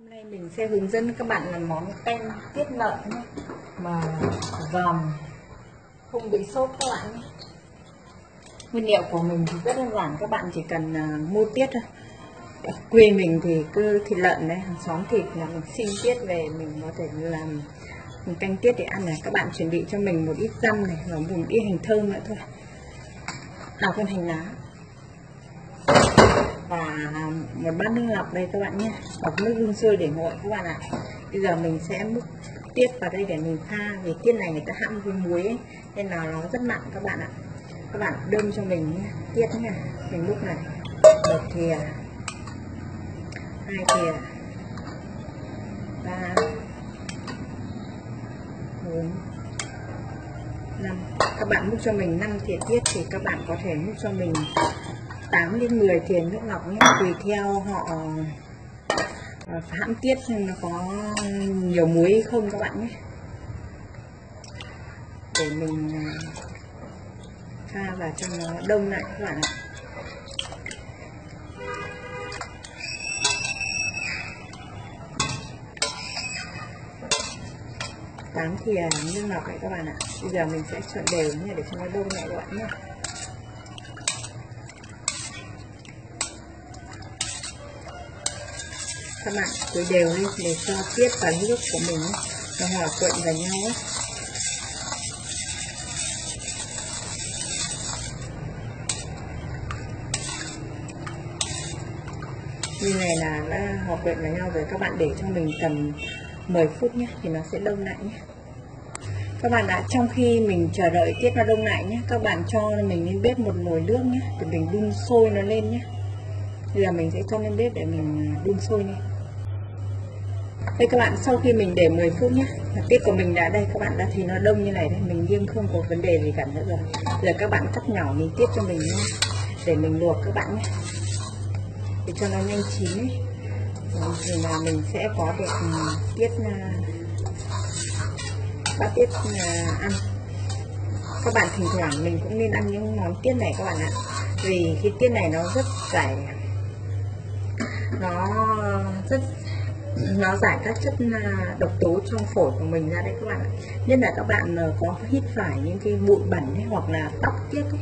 Hôm nay mình sẽ hướng dẫn các bạn làm món canh tiết lợn nhé. Mà giòn không bị sốt các bạn nhé. Nguyên liệu của mình thì rất đơn giản các bạn chỉ cần uh, mua tiết thôi. Ở quê mình thì cứ thịt lợn đấy hàng xóm thịt là mình xin tiết về mình có thể làm mình canh tiết để ăn này. Các bạn chuẩn bị cho mình một ít răm này và một ít hành thơm nữa thôi. À con hành lá và à, một bát nước lọc đây các bạn nhé. Lọc nước đun sôi để nguội các bạn ạ. Bây giờ mình sẽ múc tiết vào đây để mình pha vì tiết này người ta hãm với muối ấy, nên là nó rất mặn các bạn ạ. Các bạn đâm cho mình nhé tiết nha mình múc này. Một thìa. Hai thìa. Ba. Bốn. Năm. Các bạn múc cho mình 5 thìa tiết thì các bạn có thể múc cho mình 8 đến 10 thìa nước lọc nhé. Tùy theo họ ờ, ờ, hãm tiết xem nó có nhiều muối hay không các bạn nhé. Để mình ờ, pha vào cho nó đông lại các bạn ạ. Tám thìa nước lọc này các bạn ạ. Bây giờ mình sẽ trộn đều nhé, để cho nó đông lại các bạn nhé. Các bạn cứ đều lên để cho tiết và nước của mình nó hòa quyện vào nhau như này là đã hòa quyện vào nhau rồi, các bạn để cho mình tầm 10 phút nhé, thì nó sẽ đông lại nhé. Các bạn ạ, trong khi mình chờ đợi tiết nó đông lại nhé, các bạn cho mình lên bếp một nồi nước nhé, để mình đun sôi nó lên nhé. Bây giờ mình sẽ cho lên bếp để mình đun sôi lên đây các bạn, sau khi mình để 10 phút nhé. Tiết của mình đã đây, các bạn đã thấy nó đông như này đây. Mình riêng không có vấn đề gì cả nữa rồi. Giờ các bạn cắt nhỏ mình tiết cho mình nhé. Để mình luộc các bạn nhé. Để cho nó nhanh chín ấy. Thì là mình sẽ có được ừ, tiết à, bát tiết à, ăn. Các bạn thỉnh thoảng mình cũng nên ăn những món tiết này các bạn ạ. Vì cái tiết này nó rất giải, nó rất nó giải các chất à, độc tố trong phổi của mình ra đấy các bạn nhất là các bạn ờ, có hít phải những cái bụi bẩn ấy, hoặc là tóc tiết ấy,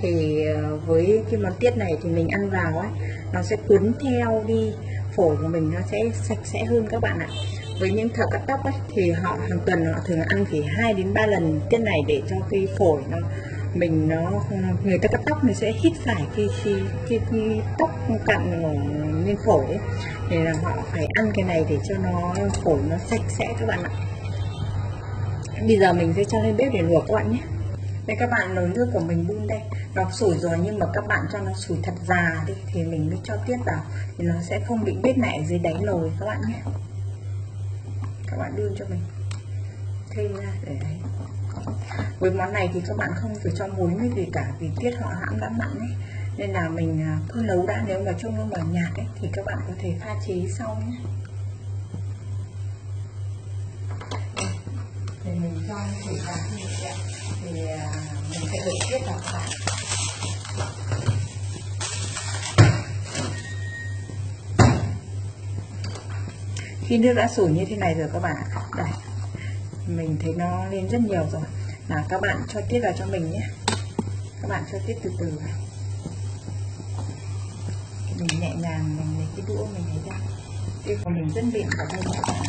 thì ờ, với cái món tiết này thì mình ăn vào ấy nó sẽ cuốn theo đi phổi của mình nó sẽ sạch sẽ hơn các bạn ạ. Với những thợ cắt tóc ấy, thì họ hàng tuần họ thường ăn chỉ 2 đến 3 lần tiết này để cho cái phổi nó mình nó người ta cắt tóc mình sẽ hít phải khi khi khi, tóc cặn lên phổi ấy. Thì là họ phải ăn cái này để cho nó phổi nó sạch sẽ các bạn ạ. Bây giờ mình sẽ cho lên bếp để luộc các bạn nhé. Đây các bạn nồi nước của mình đun đây. Nó sủi rồi nhưng mà các bạn cho nó sủi thật già đi thì mình mới cho tiết vào. Thì nó sẽ không bị bết lại dưới đáy nồi các bạn nhé. Các bạn đun cho mình. Thêm ra để đấy với món này thì các bạn không phải cho muối với gì cả vì tiết họ hãm đã mặn ấy. Nên là mình cứ nấu đã nếu mà trông nó mà nhạt ấy thì các bạn có thể pha chế sau nhé. Thì mình cho thử vào thì thì mình sẽ đổ tiết vào bạn khi nước đã sủi như thế này rồi các bạn đây mình thấy nó lên rất nhiều rồi. Là các bạn cho tiết vào cho mình nhé. Các bạn cho tiết từ từ vào. Mình nhẹ nhàng, mình lấy cái đũa mình lấy ra. Tiết của mình rất mịn vào đây các bạn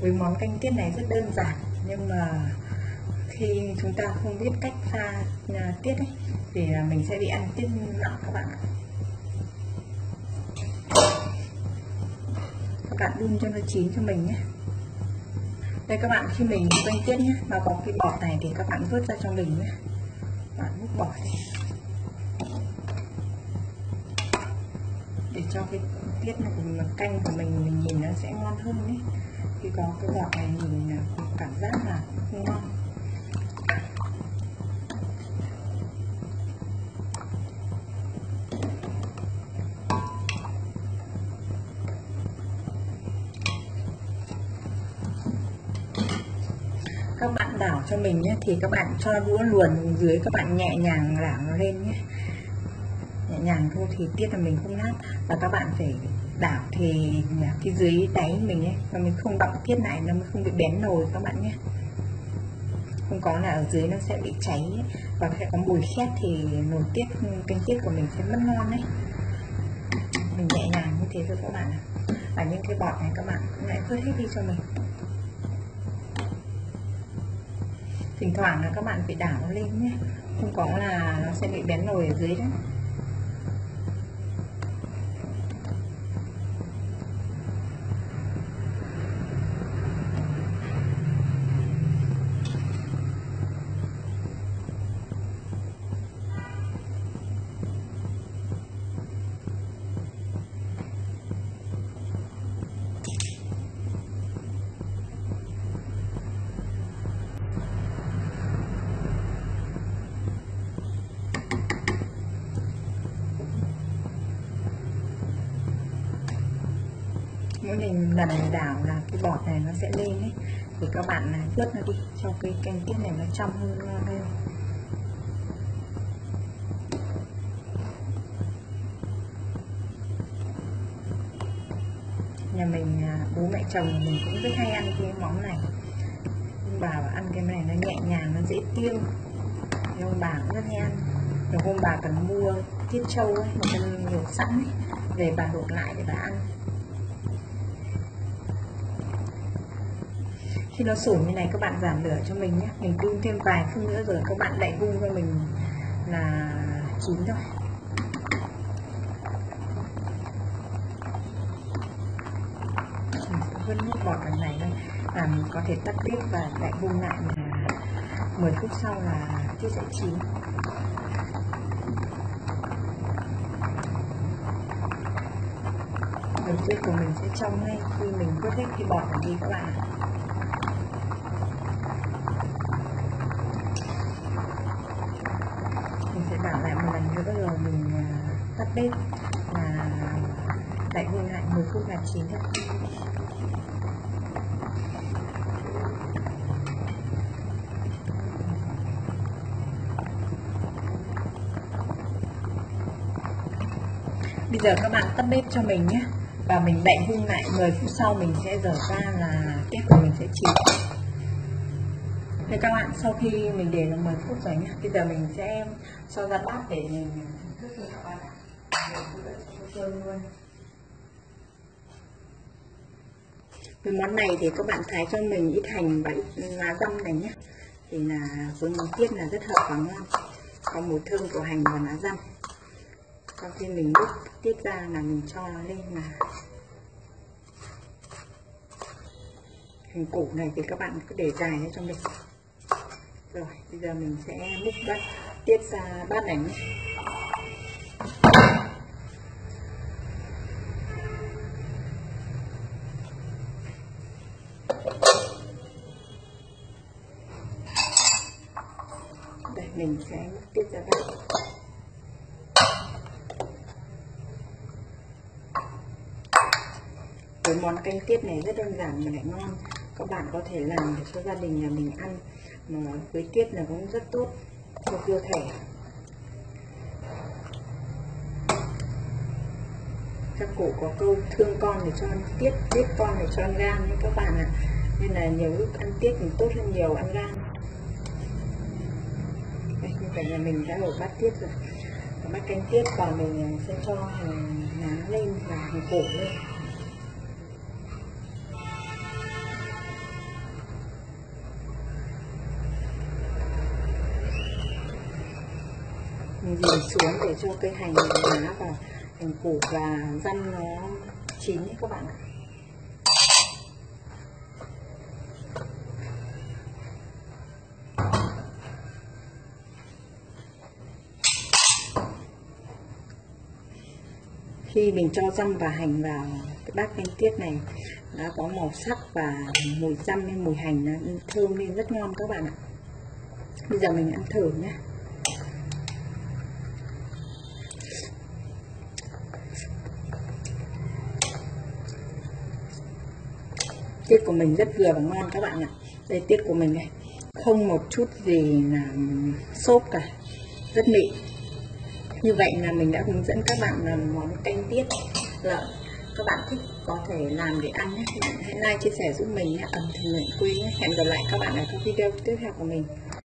với món canh tiết này rất đơn giản, nhưng mà khi chúng ta không biết cách pha à, tiết ấy, thì à, mình sẽ bị ăn tiết nặng các bạn ạ. Các bạn đun cho nó chín cho mình nhé. Đây các bạn khi mình quanh tiết nhé mà có cái bọt này thì các bạn vớt ra cho mình nhé. Bạn múc bỏ. đi. Để cho cái tiết này của canh của mình mình nhìn nó sẽ ngon hơn nhé. Khi có cái bọt này nhìn à, cảm giác là ngon. Đảo cho mình nhé, thì các bạn cho đũa luồn dưới các bạn nhẹ nhàng đảo nó lên nhé. Nhẹ nhàng thôi thì tiết là mình không nát và các bạn phải đảo thì cái dưới đáy mình ấy và mình không động tiết này, nó mới không bị bén nồi các bạn nhé. Không có là ở dưới nó sẽ bị cháy và sẽ có mùi khét thì nồi tiết, canh tiết của mình sẽ mất ngon đấy. Mình nhẹ nhàng như thế thôi các bạn ạ. Và những cái bọt này các bạn cũng lại vớt hết đi cho mình. Thỉnh thoảng là các bạn phải đảo nó lên nhé. Không có là nó sẽ bị bén nồi ở dưới đấy. Mỗi lần lần đảo là cái bọt này nó sẽ lên ấy. Thì các bạn là vớt nó đi cho cái canh tiết này nó trong hơn à, hơn nhà mình à, bố mẹ chồng mình cũng rất hay ăn cái món này. Ông bà bảo ăn cái này nó nhẹ nhàng nó dễ tiêu. Thì ông bà cũng rất hay ăn. Rồi hôm bà cần mua tiết trâu ấy một con nhiều sẵn ấy, về bà luộc lại để bà ăn. Khi nó sủi như này các bạn giảm lửa cho mình nhé. Mình đun thêm vài phút nữa rồi các bạn đậy vung cho mình là chín rồi vân nước bọt lần này thôi. Là mình có thể tắt bếp và đậy vung lại là 10 phút sau là tiết sẽ chín. Đầu tiết của mình sẽ trong ngay khi mình vớt hết cái bọt đi các bạn ạ. Bếp và lại ngồi lại 10 phút là chín thôi bây giờ các bạn tắt bếp cho mình nhé. Và mình đậy vung lại 10 phút sau mình sẽ dở ra là tiết của mình sẽ chín Thế các bạn, sau khi mình để là 10 phút rồi nhé. Bây giờ mình sẽ cho ra bát để mình thưởng thức cho các bạn. ạ với món này thì các bạn thái cho mình, ít hành và ít lá răm này nhé. Thì là với món tiết là rất hợp và ngon. Có mùi thơm của hành và lá răm. Sau khi mình múc tiết ra là mình cho lên là hành củ này thì các bạn cứ để dài cho mình. Rồi, bây giờ mình sẽ múc bát tiết ra bát này nhé. Mình sẽ tiếp tiết ra bát cái món canh tiết này rất đơn giản mà lại ngon. Các bạn có thể làm để cho gia đình nhà mình ăn. Mà với tiết là cũng rất tốt, cho cơ thể. Các cụ có câu thương con để cho ăn tiết tiết con để cho ăn gan các bạn ạ. Nên là nhiều lúc ăn tiết thì tốt hơn nhiều, ăn gan đây nhà mình đã đổ bát tiết rồi. Bát canh tiết và mình sẽ cho hàng lá lên và hành củ lên. Mình dìm xuống để cho cây hành lá và hành củ và răm nó chín nhé các bạn ạ. Khi mình cho răm và hành vào cái bát canh tiết này đã có màu sắc và mùi răm hay mùi hành nó thơm lên rất ngon các bạn ạ. Bây giờ mình ăn thử nhé. Tiết của mình rất vừa và ngon các bạn ạ. Đây, tiết của mình này, không một chút gì là xốp cả, rất mịn như vậy là mình đã hướng dẫn các bạn làm món canh tiết lợn các bạn thích có thể làm để ăn nhé. Hãy like, chia sẻ giúp mình nhé. Ẩm thực miền quê nhé. Hẹn gặp lại các bạn ở các video tiếp theo của mình.